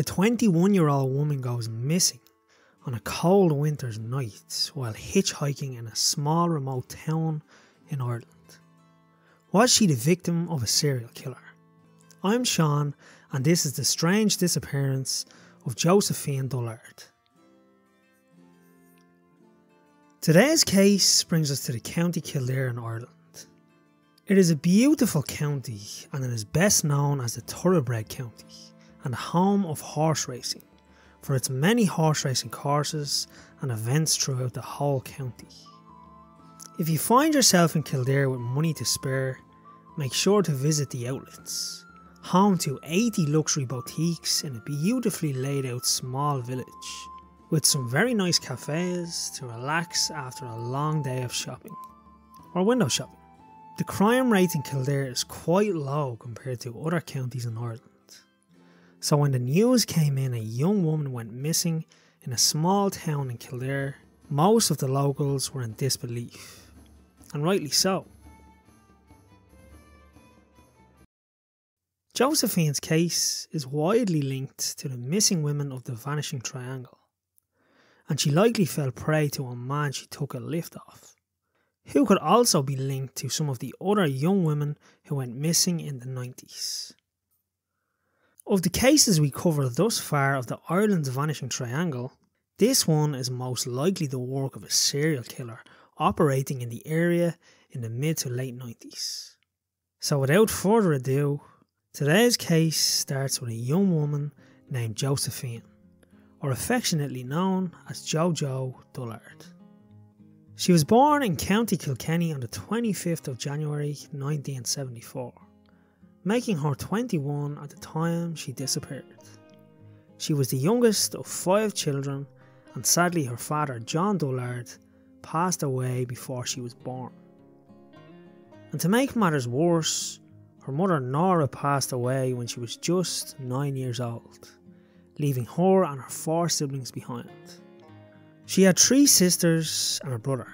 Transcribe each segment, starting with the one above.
A 21 year old woman goes missing on a cold winter's night while hitchhiking in a small remote town in Ireland. Was she the victim of a serial killer? I'm Sean, and this is the strange disappearance of Josephine Dullard. Today's case brings us to the County Kildare in Ireland. It is a beautiful county and it is best known as the Thoroughbred County and home of horse racing for its many horse racing courses and events throughout the whole county. If you find yourself in Kildare with money to spare, make sure to visit the outlets, home to 80 luxury boutiques in a beautifully laid out small village, with some very nice cafes to relax after a long day of shopping or window shopping. The crime rate in Kildare is quite low compared to other counties in Ireland. So when the news came in a young woman went missing in a small town in Kildare, most of the locals were in disbelief. And rightly so. Josephine's case is widely linked to the missing women of the Vanishing Triangle, and she likely fell prey to a man she took a lift off, who could also be linked to some of the other young women who went missing in the 90s. Of the cases we cover thus far of the Ireland's Vanishing Triangle, this one is most likely the work of a serial killer operating in the area in the mid to late 90s. So, without further ado, today's case starts with a young woman named Josephine, or affectionately known as Jojo Dullard. She was born in County Kilkenny on the 25th of January 1974 making her 21 at the time she disappeared. She was the youngest of five children, and sadly, her father, John Dullard, passed away before she was born. And to make matters worse, her mother Nora passed away when she was just nine years old, leaving her and her four siblings behind. She had three sisters and a brother.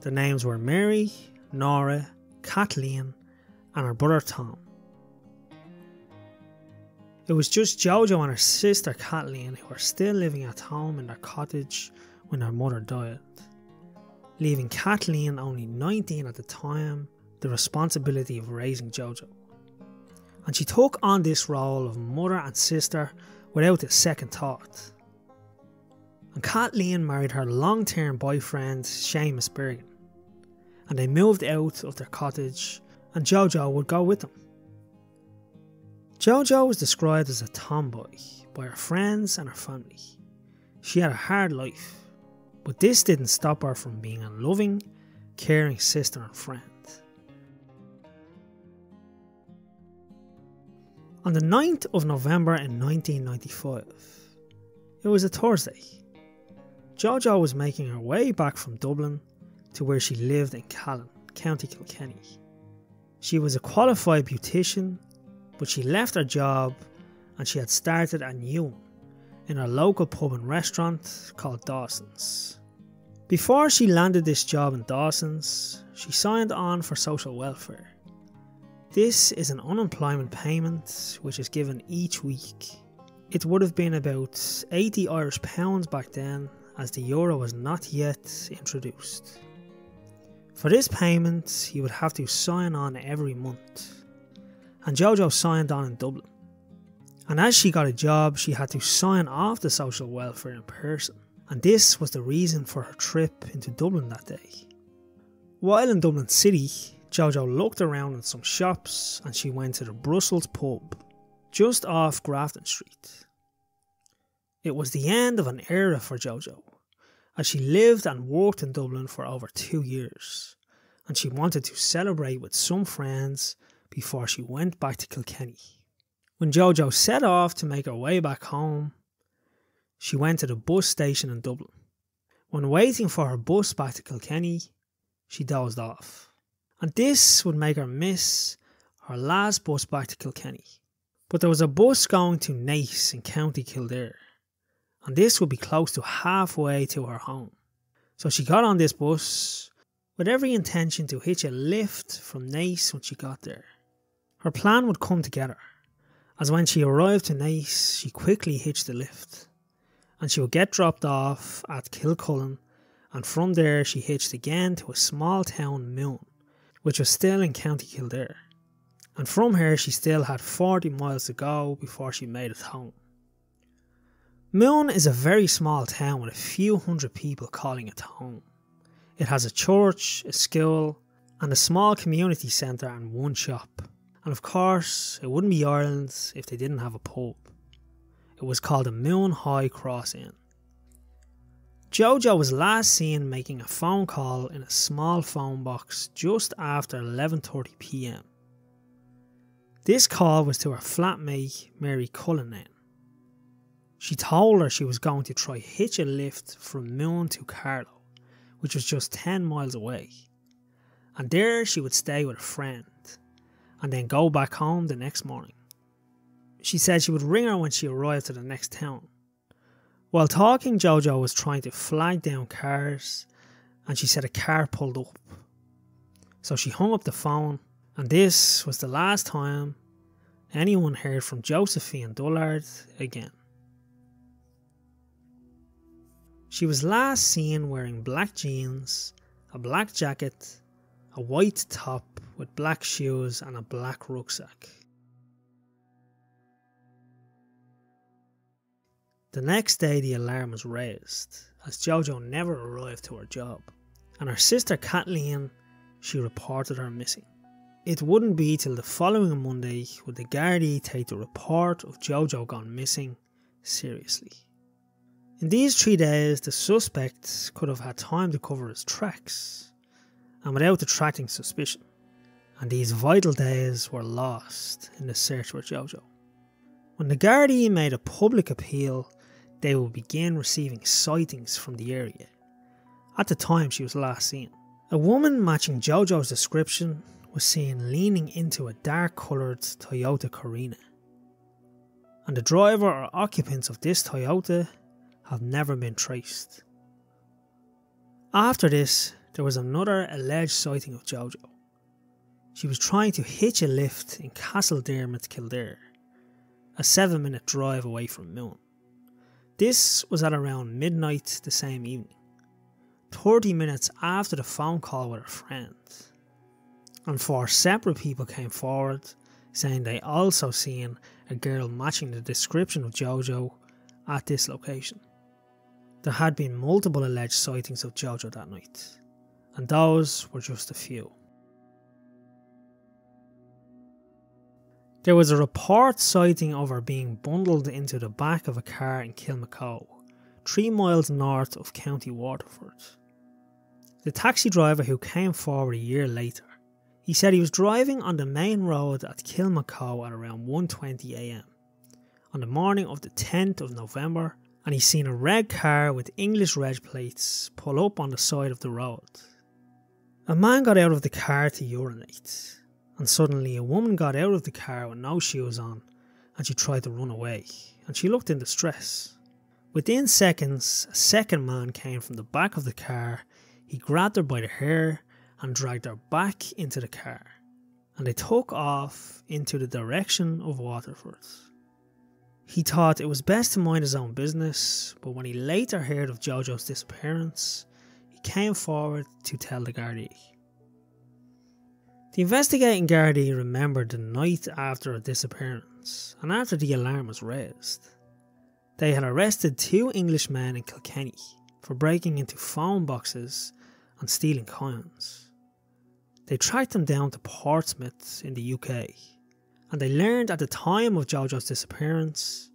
Their names were Mary, Nora, Kathleen, and her brother Tom. It was just Jojo and her sister Kathleen who were still living at home in their cottage when their mother died, leaving Kathleen, only 19 at the time, the responsibility of raising Jojo. And she took on this role of mother and sister without a second thought. And Kathleen married her long term boyfriend, Seamus Bergin, and they moved out of their cottage, and Jojo would go with them. Jojo was described as a tomboy by her friends and her family. She had a hard life, but this didn't stop her from being a loving, caring sister and friend. On the 9th of November in 1995, it was a Thursday. Jojo was making her way back from Dublin to where she lived in Callan, County Kilkenny. She was a qualified beautician but she left her job and she had started a new one in a local pub and restaurant called Dawson's. Before she landed this job in Dawson's, she signed on for social welfare. This is an unemployment payment which is given each week. It would have been about 80 Irish pounds back then, as the euro was not yet introduced. For this payment, you would have to sign on every month and Jojo signed on in Dublin. And as she got a job, she had to sign off the social welfare in person, and this was the reason for her trip into Dublin that day. While in Dublin City, Jojo looked around in some shops and she went to the Brussels pub, just off Grafton Street. It was the end of an era for Jojo, as she lived and worked in Dublin for over two years, and she wanted to celebrate with some friends before she went back to Kilkenny. When Jojo set off to make her way back home, she went to the bus station in Dublin. When waiting for her bus back to Kilkenny, she dozed off. And this would make her miss her last bus back to Kilkenny. But there was a bus going to Naas in County Kildare, and this would be close to halfway to her home. So she got on this bus with every intention to hitch a lift from Naas when she got there her plan would come together, as when she arrived in Naas, she quickly hitched the lift, and she would get dropped off at Kilcullen, and from there she hitched again to a small town, Moone, which was still in County Kildare. And from here she still had 40 miles to go before she made it home. Moone is a very small town with a few hundred people calling it home. It has a church, a school, and a small community centre and one shop. And of course, it wouldn't be Ireland if they didn't have a pub. It was called the Moone High Cross Inn. Jojo was last seen making a phone call in a small phone box just after 11:30 p.m. This call was to her flatmate Mary Cullinan. She told her she was going to try hitch a lift from Moone to Carlow, which was just 10 miles away. And there she would stay with a friend and then go back home the next morning. She said she would ring her when she arrived to the next town while talking, Jojo was trying to flag down cars, and she said a car pulled up. So she hung up the phone, and this was the last time anyone heard from Josephine Dullard again. She was last seen wearing black jeans, a black jacket, a white top with black shoes, and a black rucksack. The next day, the alarm was raised as Jojo never arrived to her job, and her sister Kathleen she reported her missing. It wouldn't be till the following Monday would the Gardaí take the report of Jojo gone missing seriously. In these three days, the suspect could have had time to cover his tracks, and without attracting suspicion. And these vital days were lost in the search for Jojo. When the Gardaí made a public appeal they would begin receiving sightings from the area. At the time she was last seen, a woman matching Jojo's description was seen leaning into a dark coloured Toyota Carina. And the driver or occupants of this Toyota have never been traced. After this, there was another alleged sighting of Jojo. She was trying to hitch a lift in Castle Castledermot, Kildare, a seven minute drive away from Moone. This was at around midnight the same evening, 30 minutes after the phone call with her friend. And four separate people came forward saying they also seen a girl matching the description of Jojo at this location. There had been multiple alleged sightings of Jojo that night, and those were just a few. There was a report citing of her being bundled into the back of a car in Kilmacow, three miles north of County Waterford. The taxi driver who came forward a year later, he said he was driving on the main road at Kilmacow at around 1.20am on the morning of the 10th of November and he seen a red car with English reg plates pull up on the side of the road. A man got out of the car to urinate and suddenly a woman got out of the car with no shoes on and she tried to run away and she looked in distress. Within seconds, a second man came from the back of the car. He grabbed her by the hair and dragged her back into the car, and they took off into the direction of Waterford. He thought it was best to mind his own business, but when he later heard of Jojo's disappearance, he came forward to tell the Gardaí. The investigating Gardaí remembered the night after her disappearance and after the alarm was raised. They had arrested two Englishmen in Kilkenny for breaking into phone boxes and stealing coins. They tracked them down to Portsmouth in the UK, and they learned at the time of Jojo's disappearance,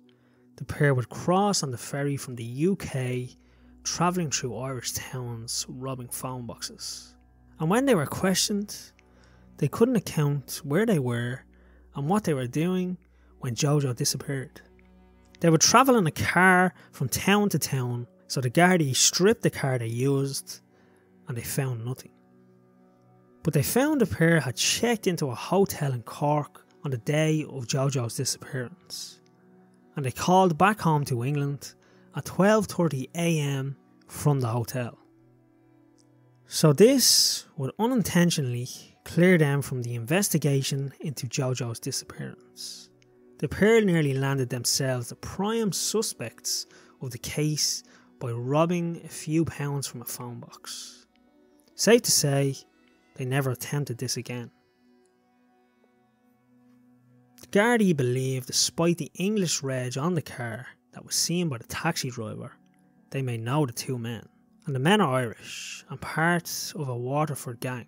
the pair would cross on the ferry from the UK, travelling through Irish towns robbing phone boxes. And when they were questioned, they couldn't account where they were and what they were doing when Jojo disappeared. They would travel in a car from town to town, so the Gardaí stripped the car they used and they found nothing. But they found the pair had checked into a hotel in Cork on the day of Jojo's disappearance. And they called back home to England at 12:30 a.m. from the hotel. So this would unintentionally clear them from the investigation into Jojo's disappearance. The pair nearly landed themselves the prime suspects of the case by robbing a few pounds from a phone box. Safe to say, they never attempted this again. The Gardaí believe, despite the English reg on the car that was seen by the taxi driver, they may know the two men. And the men are Irish and part of a Waterford gang.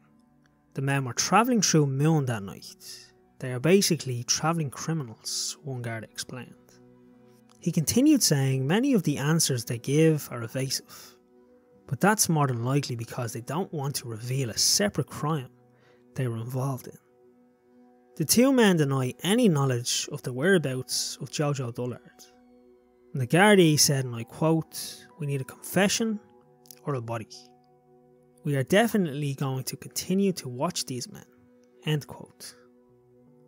The men were travelling through Moone that night they are basically travelling criminals, one guard explained. He continued saying many of the answers they give are evasive, but that's more than likely because they don't want to reveal a separate crime they were involved in. The two men deny any knowledge of the whereabouts of Jojo Dullard. And the Gardaí said, and I quote, We need a confession or a body. We are definitely going to continue to watch these men. End quote.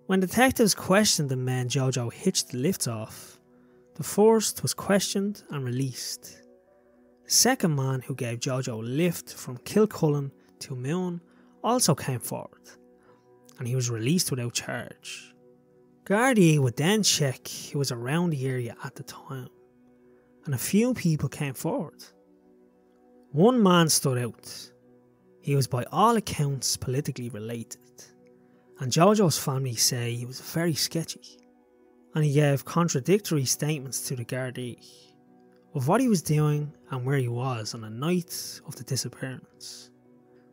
When detectives questioned the men Jojo hitched the lifts off, the first was questioned and released. The second man who gave Jojo a lift from Kilcullen to Moone also came forward, and he was released without charge. Gardaí would then check who was around the area at the time, and a few people came forward. One man stood out. He was by all accounts politically related and Jojo's family say he was very sketchy, and he gave contradictory statements to the Gardaí of what he was doing and where he was on the night of the disappearance.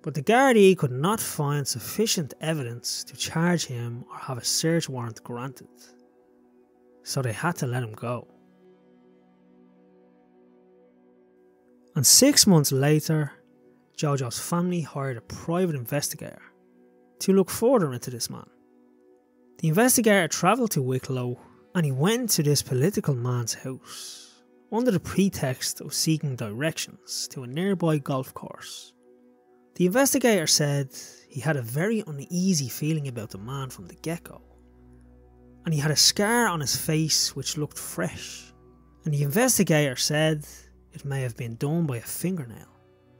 But the Gardaí could not find sufficient evidence to charge him or have a search warrant granted, so they had to let him go. And six months later, Jojo's family hired a private investigator to look further into this man. The investigator travelled to Wicklow and he went to this political man's house under the pretext of seeking directions to a nearby golf course. The investigator said he had a very uneasy feeling about the man from the get go, and he had a scar on his face which looked fresh, and the investigator said it may have been done by a fingernail.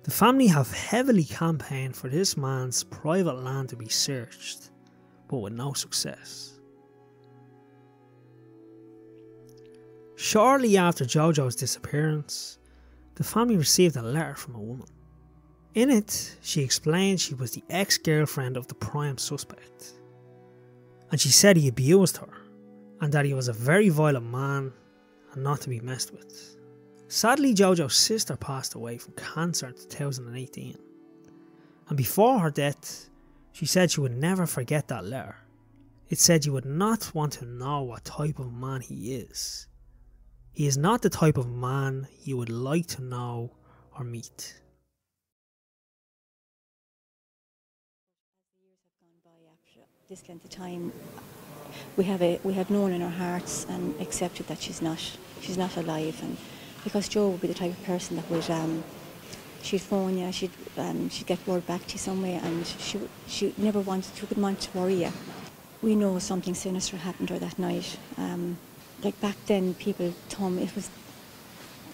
The family have heavily campaigned for this man's private land to be searched, but with no success. Shortly after Jojo's disappearance, the family received a letter from a woman. In it, she explained she was the ex girlfriend of the prime suspect, and she said he abused her, and that he was a very violent man and not to be messed with. Sadly, Jojo's sister passed away from cancer in 2018. And before her death, she said she would never forget that letter. It said you would not want to know what type of man he is. He is not the type of man you would like to know or meet. This length of time, we have a, we have known in our hearts and accepted that she's not she's not alive and because Joe would be the type of person that would um, she'd phone you, she'd um, she'd get word back to you somewhere, and she she never wanted, she wouldn't want to worry you. We know something sinister happened to her that night. Um, like back then, people told me it was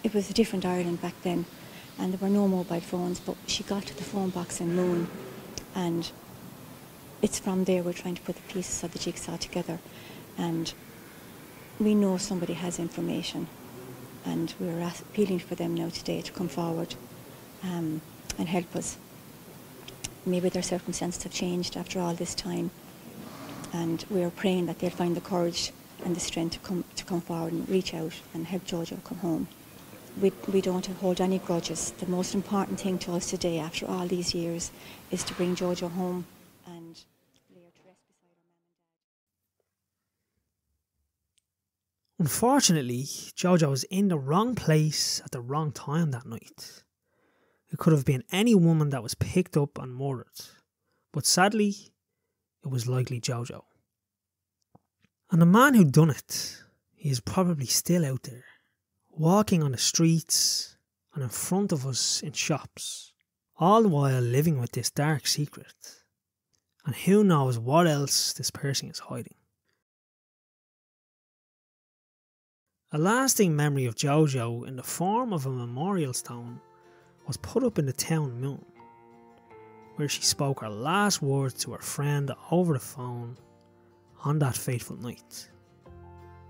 it was a different Ireland back then, and there were no mobile phones. But she got to the phone box in Moone, and it's from there we're trying to put the pieces of the jigsaw together, and we know somebody has information and we're appealing for them now today to come forward um, and help us. Maybe their circumstances have changed after all this time, and we are praying that they'll find the courage and the strength to come to come forward and reach out and help Jojo come home. We, we don't hold any grudges. The most important thing to us today, after all these years, is to bring Jojo home Unfortunately, Jojo was in the wrong place at the wrong time that night. It could have been any woman that was picked up and murdered, but sadly, it was likely Jojo. And the man who done it, he is probably still out there, walking on the streets and in front of us in shops, all the while living with this dark secret. And who knows what else this person is hiding. A lasting memory of Jojo in the form of a memorial stone was put up in the town Moone, where she spoke her last words to her friend over the phone on that fateful night.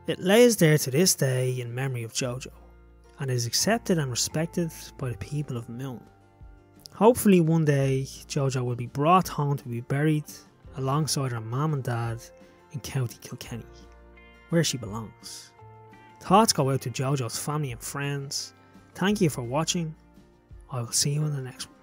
It lays there to this day in memory of Jojo and is accepted and respected by the people of Moone. Hopefully, one day Jojo will be brought home to be buried alongside her mum and dad in County Kilkenny, where she belongs. Thoughts go out to Jojo's family and friends. Thank you for watching. I will see you in the next one.